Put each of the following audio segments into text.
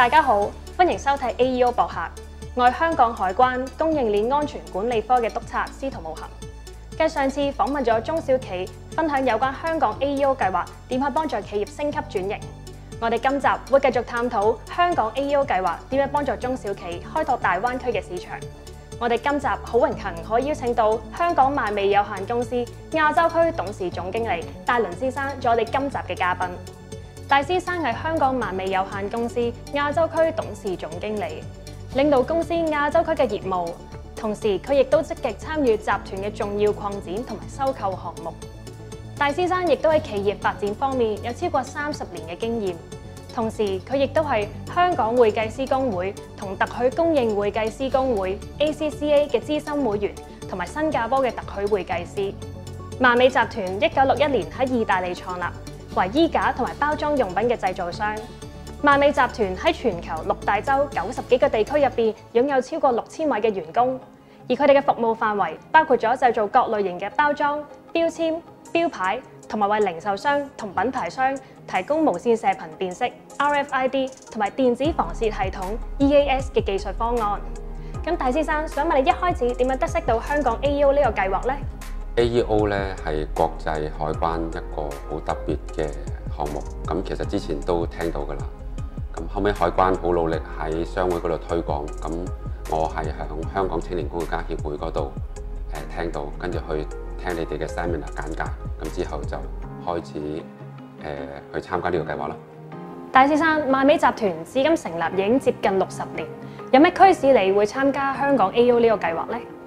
大家好，歡迎收睇 AEO 博客。我係香港海關供應鏈安全管理科嘅督察司徒慕行。繼上次訪問咗中小企，分享有關香港 AEO 計劃點去幫助企業升級轉型。我哋今集會繼續探討香港 AEO 計劃點樣幫助中小企開拓大灣區嘅市場。我哋今集好榮幸可以邀請到香港萬美有限公司亞洲區董事總經理戴倫先生做我哋今集嘅嘉賓。戴先生係香港萬美有限公司亞洲區董事總經理，領導公司亞洲區嘅業務，同時佢亦都積極參與集團嘅重要擴展同埋收購項目。戴先生亦都喺企業發展方面有超過三十年嘅經驗，同時佢亦都係香港會計師公會同特許公認會計師公會 ACCA 嘅資深會員，同埋新加坡嘅特許會計師。萬美集團一九六一年喺意大利創立。為衣架同埋包裝用品嘅製造商，萬美集團喺全球六大洲九十幾個地區入邊擁有超過六千位嘅員工，而佢哋嘅服務範圍包括咗製造各類型嘅包裝、標籤、標牌，同埋為零售商同品牌商提供無線射頻辨識 RFID 同埋電子防窃系統 EAS 嘅技術方案。咁大先生想問你一開始點樣得悉到香港 AEO 呢個計劃呢？？AEO 咧係國際海關一個好特別嘅項目，咁其實之前都聽到㗎喇。咁後尾海關好努力喺商會嗰度推廣，咁我係響香港青年工業家協會嗰度誒聽到，跟住去聽你哋嘅 seminar 簡介，咁之後就開始誒、去參加呢個計劃啦。戴先生，萬美集團至今成立已經接近六十年，有咩驅使你會參加香港 AEO 呢個計劃呢？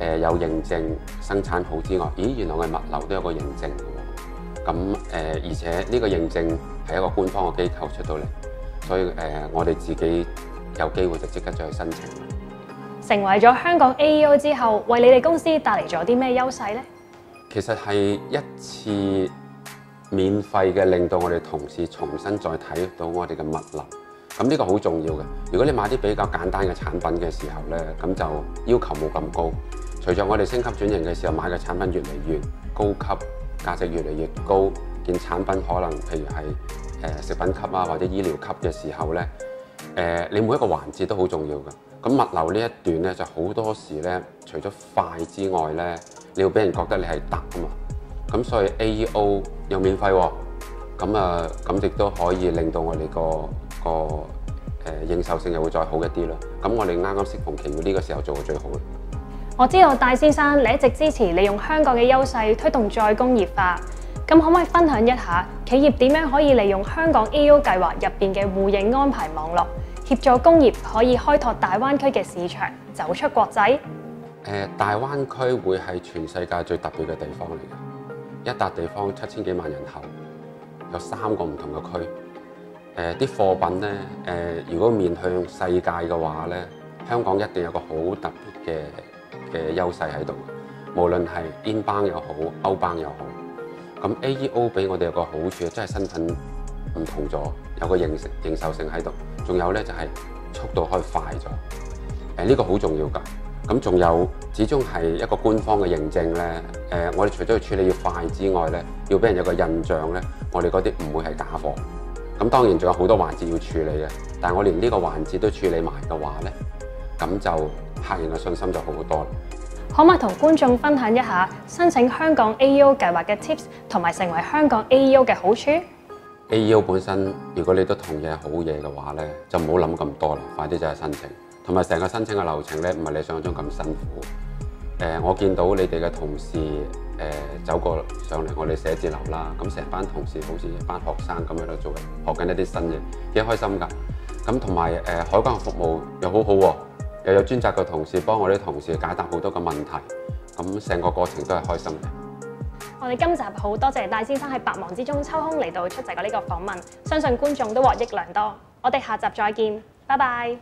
誒有認證生產好之外，咦，原來我哋物流都有個認證嘅喎。咁誒、呃，而且呢個認證係一個官方嘅機構出到嚟，所以誒、呃，我哋自己有機會就即刻再去申請。成為咗香港 AEO 之後，為你哋公司帶嚟咗啲咩優勢呢？其實係一次免費嘅，令到我哋同事重新再睇到我哋嘅物流。咁呢個好重要嘅。如果你買啲比較簡單嘅產品嘅時候呢，咁就要求冇咁高。隨着我哋升級轉型嘅時候，買嘅產品越嚟越高級，價值越嚟越高，件產品可能譬如係誒食品級啊或者醫療級嘅時候咧，誒、呃、你每一個環節都好重要嘅。咁物流呢一段咧就好多時咧，除咗快之外咧，你要俾人覺得你係得啊嘛。咁所以 AEO 又免費喎，咁啊咁亦都可以令到我哋個個誒、呃、認受性又會再好一啲咯。咁我哋啱啱適逢其會呢個時候做到最好啦。我知道戴先生你一直支持利用香港嘅優勢推動再工業化，咁可唔可以分享一下企業點樣可以利用香港 AEO 計劃入邊嘅互認安排網絡，協助工業可以開拓大灣區嘅市場，走出國際？誒，大灣區會係全世界最特別嘅地方嚟嘅，一笪地方七千幾萬人口，有三個唔同嘅區。誒，啲貨品咧，誒，如果面向世界嘅話咧，香港一定有個好特別嘅嘅優勢喺度，無論係 inbound 又好歐邦又好，咁 AEO 俾我哋有個好處，即係身份唔同咗，有個認認受性喺度，仲有咧就係速度可以快咗，誒、呢、個好重要㗎。咁仲有始終係一個官方嘅認證咧，誒、我哋除咗要處理要快之外咧，要俾人有個印象咧，我哋嗰啲唔會係假貨。咁當然仲有好多環節要處理嘅，但係我連呢個環節都處理埋嘅話咧，咁就。客人嘅信心就好好多啦。可唔可以同觀眾分享一下申請香港 AEO 計劃嘅 tips 同埋成為香港 AEO 嘅好處？AEO 本身，如果你都同意係好嘢嘅話咧，就唔好諗咁多啦，快啲就去申請。同埋成個申請嘅流程咧，唔係你想象中咁辛苦。誒、呃，我見到你哋嘅同事誒、呃、走過上嚟我哋寫字樓啦，咁成班同事好似一班學生咁喺度做，學緊一啲新嘢，幾開心㗎。咁同埋誒海關服務又好好、喎。又有專責嘅同事幫我啲同事解答好多嘅問題，咁成個過程都係開心嘅。我哋今集好多謝戴先生喺百忙之中抽空嚟到出席我呢個訪問，相信觀眾都獲益良多。我哋下集再見，拜拜。